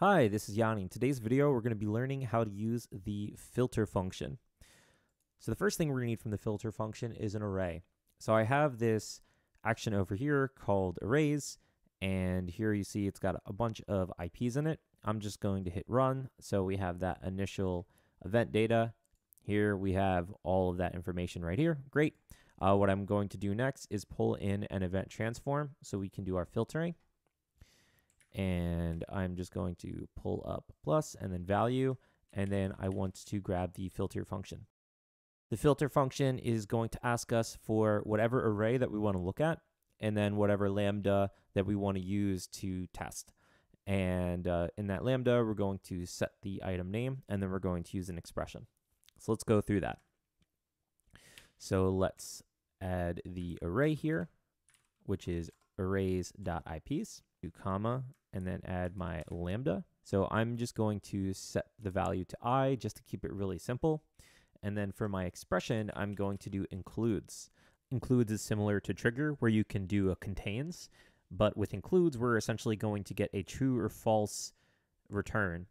Hi, this is Yanni. In today's video, we're going to be learning how to use the filter function. So the first thing we're going to need from the filter function is an array. So I have this action over here called arrays, and here you see it's got a bunch of IPs in it. I'm just going to hit run. So we have that initial event data. Here we have all of that information right here. Great. Uh, what I'm going to do next is pull in an event transform so we can do our filtering and I'm just going to pull up plus and then value, and then I want to grab the filter function. The filter function is going to ask us for whatever array that we want to look at, and then whatever lambda that we want to use to test. And uh, in that lambda, we're going to set the item name, and then we're going to use an expression. So let's go through that. So let's add the array here, which is arrays.ips, do comma, and then add my lambda. So I'm just going to set the value to i just to keep it really simple. And then for my expression, I'm going to do includes. Includes is similar to trigger where you can do a contains, but with includes, we're essentially going to get a true or false return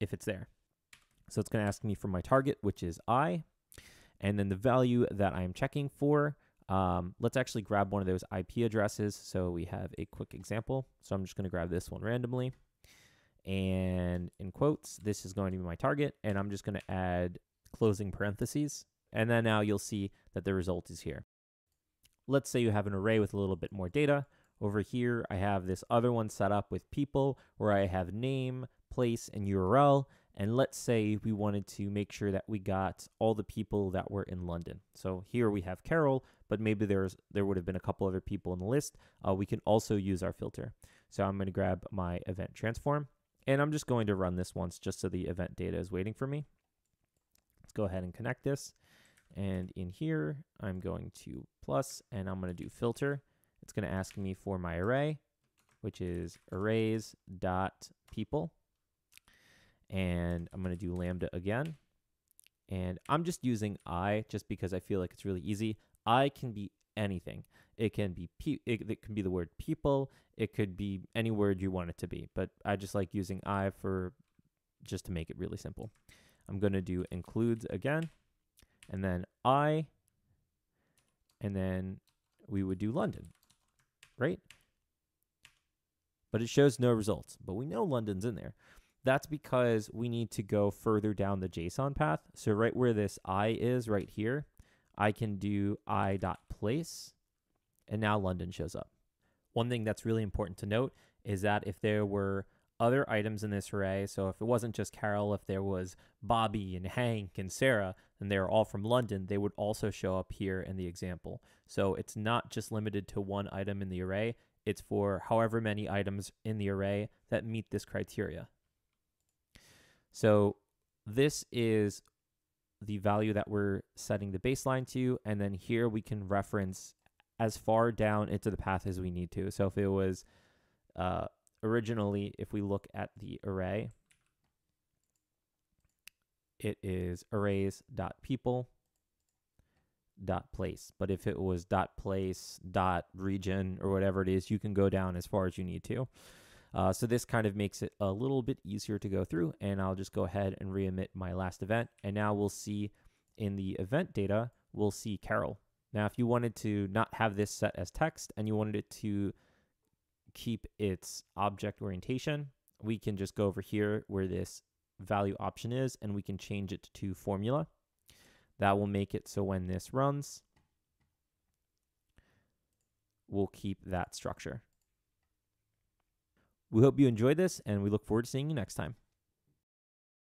if it's there. So it's going to ask me for my target, which is i, and then the value that I'm checking for um, let's actually grab one of those IP addresses. So we have a quick example. So I'm just going to grab this one randomly. And in quotes, this is going to be my target. And I'm just going to add closing parentheses. And then now you'll see that the result is here. Let's say you have an array with a little bit more data. Over here, I have this other one set up with people where I have name, place, and URL. And let's say we wanted to make sure that we got all the people that were in London. So here we have Carol, but maybe there's there would have been a couple other people in the list. Uh, we can also use our filter. So I'm going to grab my event transform, and I'm just going to run this once just so the event data is waiting for me. Let's go ahead and connect this. And in here, I'm going to plus, and I'm going to do filter. It's going to ask me for my array, which is arrays dot people and I'm going to do lambda again. And I'm just using I just because I feel like it's really easy. I can be anything. It can be pe- it, it can be the word people. It could be any word you want it to be. But I just like using I for just to make it really simple. I'm going to do includes again, and then I, and then we would do London, right? But it shows no results. But we know London's in there. That's because we need to go further down the JSON path. So right where this I is right here, I can do I dot place, and now London shows up. One thing that's really important to note is that if there were other items in this array, so if it wasn't just Carol, if there was Bobby and Hank and Sarah, and they're all from London, they would also show up here in the example. So it's not just limited to one item in the array, it's for however many items in the array that meet this criteria. So this is the value that we're setting the baseline to. And then here we can reference as far down into the path as we need to. So if it was uh, originally, if we look at the array, it is arrays dot people dot place. But if it was dot place dot region or whatever it is, you can go down as far as you need to. Uh, so this kind of makes it a little bit easier to go through and I'll just go ahead and re-emit my last event. And now we'll see in the event data, we'll see Carol. Now, if you wanted to not have this set as text and you wanted it to keep its object orientation, we can just go over here where this value option is and we can change it to formula. That will make it so when this runs, we'll keep that structure. We hope you enjoyed this, and we look forward to seeing you next time.